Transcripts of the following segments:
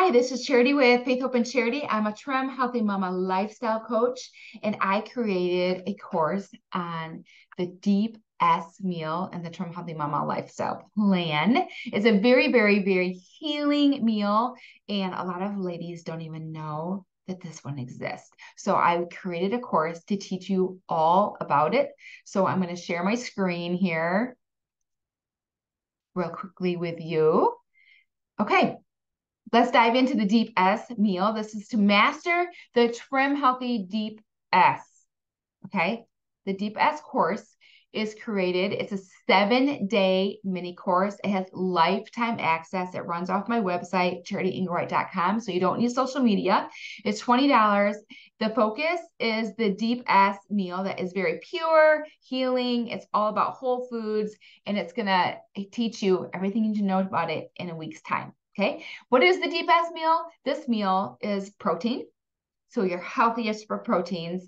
Hi, this is Charity with Faith, Hope, and Charity. I'm a Trim Healthy Mama lifestyle coach, and I created a course on the Deep S meal and the Trim Healthy Mama lifestyle plan. It's a very, very, very healing meal, and a lot of ladies don't even know that this one exists. So I created a course to teach you all about it. So I'm going to share my screen here real quickly with you. Okay, let's dive into the Deep S meal. This is to master the Trim Healthy Deep S. Okay, the Deep S course is created. It's a seven day mini course. It has lifetime access. It runs off my website, charityingleright.com. So you don't need social media. It's $20. The focus is the deep S meal that is very pure, healing. It's all about whole foods, and it's going to teach you everything you need to know about it in a week's time. Okay. What is the deep S meal? This meal is protein. So your healthiest for proteins,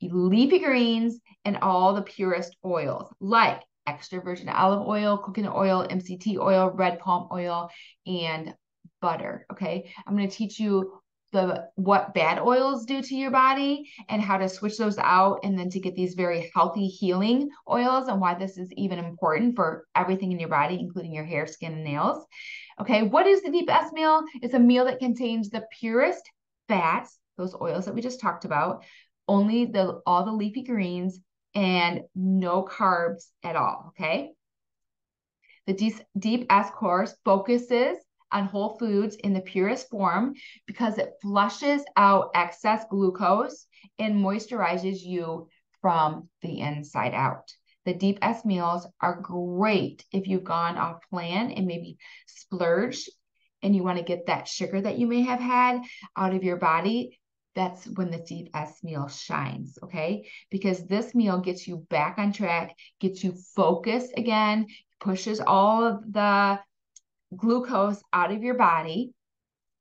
leafy greens, and all the purest oils like extra virgin olive oil, coconut oil, MCT oil, red palm oil, and butter. Okay. I'm going to teach you the what bad oils do to your body and how to switch those out and then to get these very healthy healing oils and why this is even important for everything in your body including your hair skin and nails okay what is the deep s meal it's a meal that contains the purest fats those oils that we just talked about, only the all the leafy greens and no carbs at all, okay? The deep, deep S course focuses on whole foods in the purest form because it flushes out excess glucose and moisturizes you from the inside out. The deep S meals are great if you've gone off plan and maybe splurged and you want to get that sugar that you may have had out of your body that's when the deep S meal shines, okay? Because this meal gets you back on track, gets you focused again, pushes all of the glucose out of your body.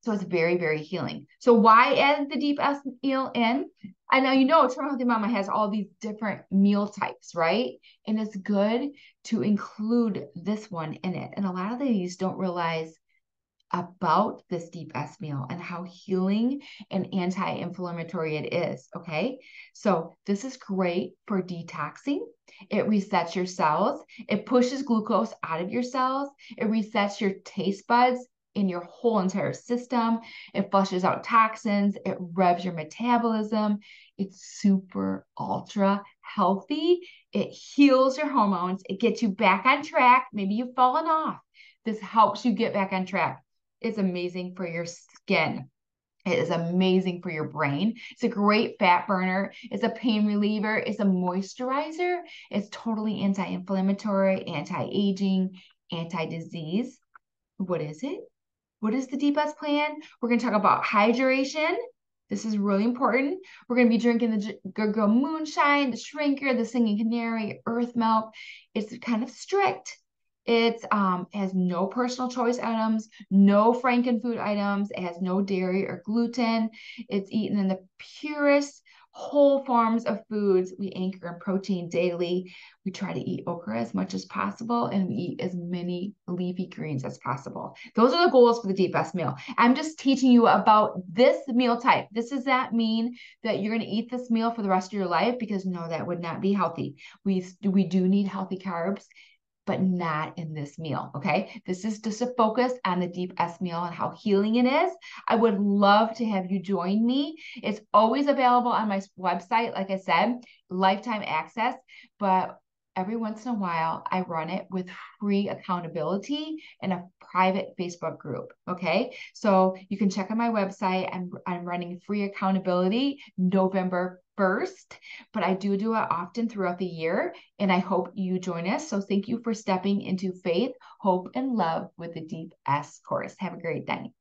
So it's very, very healing. So why add the deep S meal in? I know you know Trim Healthy Mama has all these different meal types, right? And it's good to include this one in it. And a lot of these don't realize about this deep S meal and how healing and anti inflammatory it is. Okay. So, this is great for detoxing. It resets your cells, it pushes glucose out of your cells, it resets your taste buds in your whole entire system. It flushes out toxins, it revs your metabolism. It's super ultra healthy. It heals your hormones, it gets you back on track. Maybe you've fallen off. This helps you get back on track is amazing for your skin. It is amazing for your brain. It's a great fat burner. It's a pain reliever. It's a moisturizer. It's totally anti inflammatory, anti aging, anti disease. What is it? What is the Deep S plan? We're going to talk about hydration. This is really important. We're going to be drinking the Good Girl Moonshine, the Shrinker, the Singing Canary, Earth Milk. It's kind of strict. It um, has no personal choice items, no frankenfood items. It has no dairy or gluten. It's eaten in the purest whole forms of foods. We anchor in protein daily. We try to eat okra as much as possible and we eat as many leafy greens as possible. Those are the goals for the Deep S meal. I'm just teaching you about this meal type. This does that mean that you're going to eat this meal for the rest of your life because no, that would not be healthy. We, we do need healthy carbs but not in this meal. Okay. This is just a focus on the deep S meal and how healing it is. I would love to have you join me. It's always available on my website. Like I said, lifetime access, but every once in a while I run it with free accountability in a private Facebook group. Okay. So you can check on my website. I'm, I'm running free accountability November 1st, but I do do it often throughout the year. And I hope you join us. So thank you for stepping into faith, hope, and love with the Deep S course. Have a great day.